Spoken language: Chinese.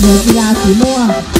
诺基亚屏幕